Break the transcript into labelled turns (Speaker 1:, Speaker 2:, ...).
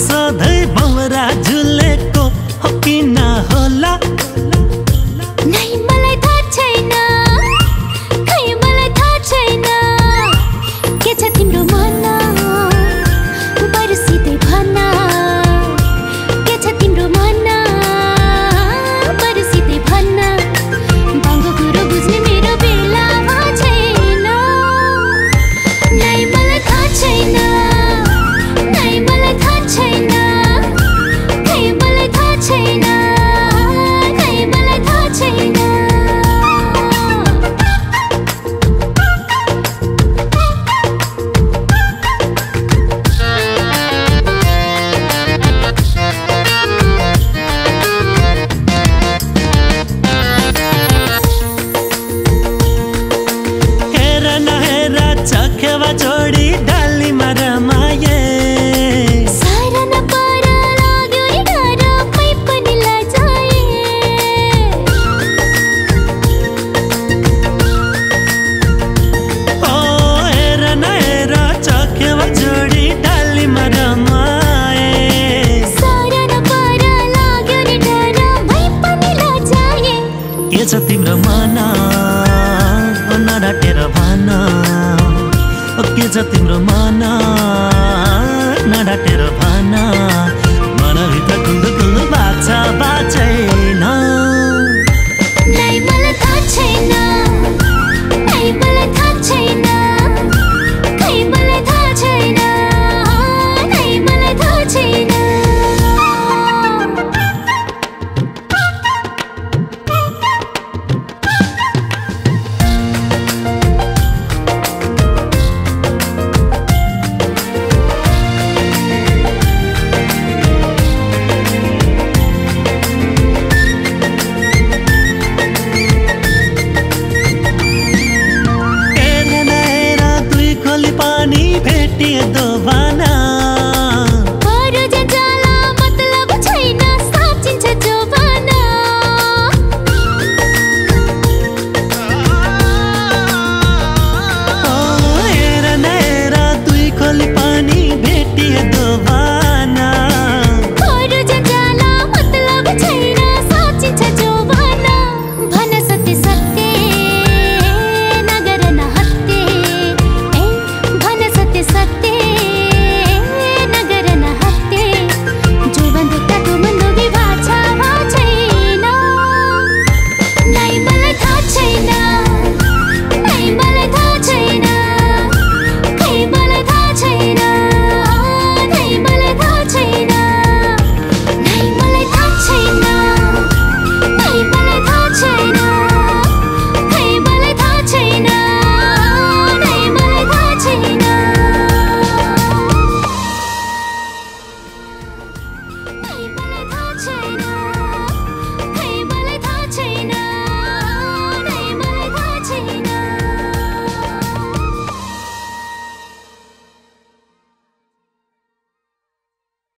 Speaker 1: सधैँ
Speaker 2: काटेर भन। के छ तिम्रो मन?
Speaker 1: नडाटेर भन।